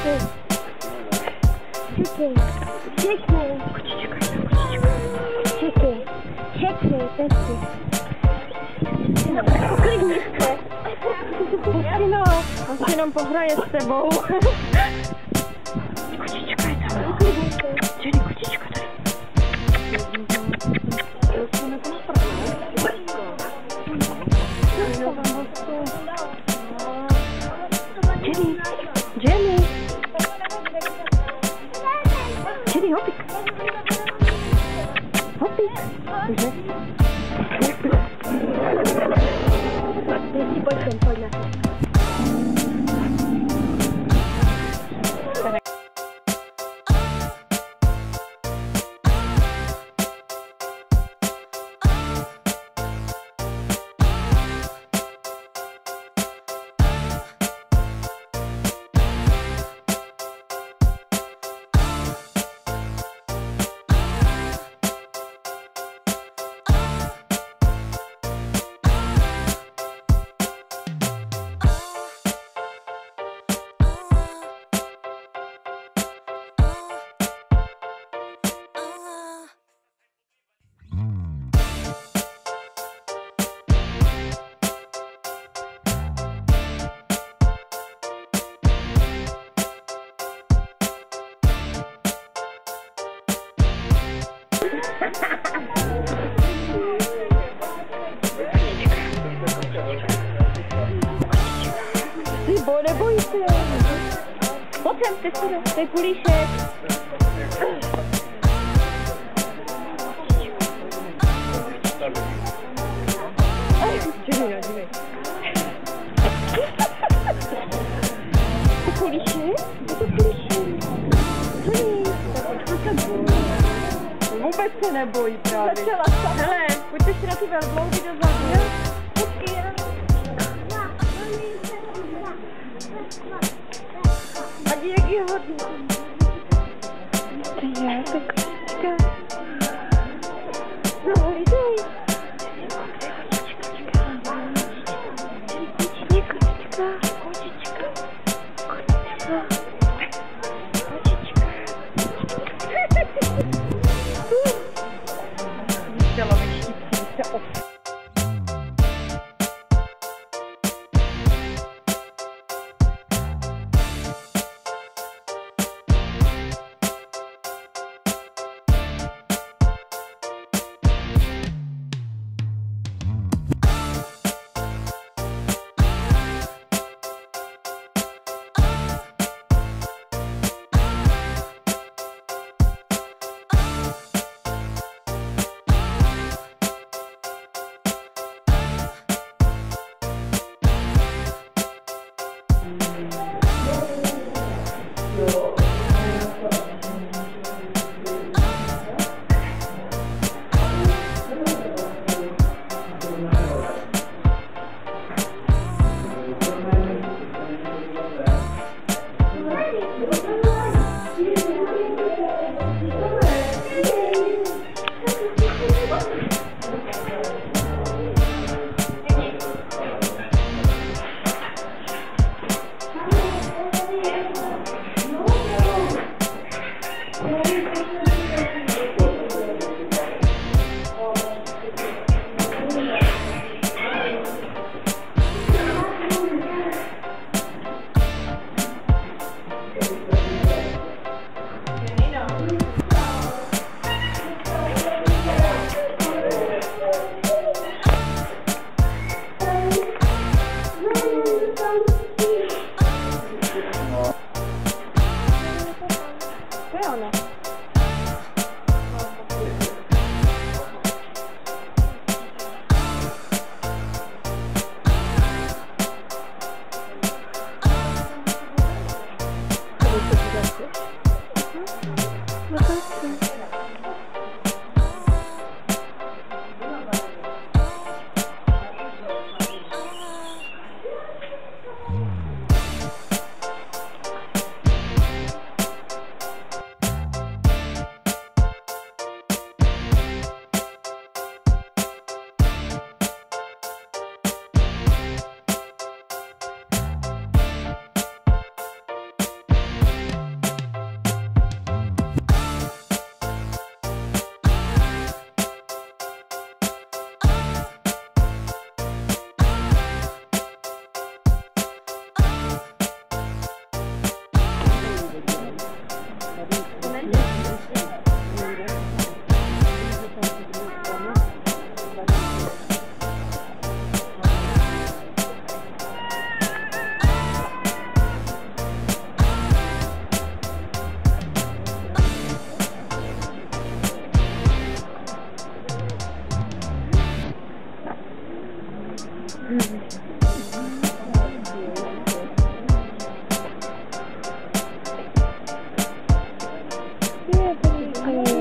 chicken, chicken, chicken, chicken, chicken, that's it. Dziewczyno, dziewczyną pochraję z tobą. Ty, bole, bój się. Potem ty, ty kuliszek. Dziękuję, dziękuję. Vůbec se nebojí právě. Začala sama. Hele, pojďte si na ty velbloudy dozadu. Počkej, já. A jak je hodný. Je, to kočička. No, hlídej. Kočička, kočička, 还有呢。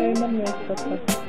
Ayman ya, cepat-cepat.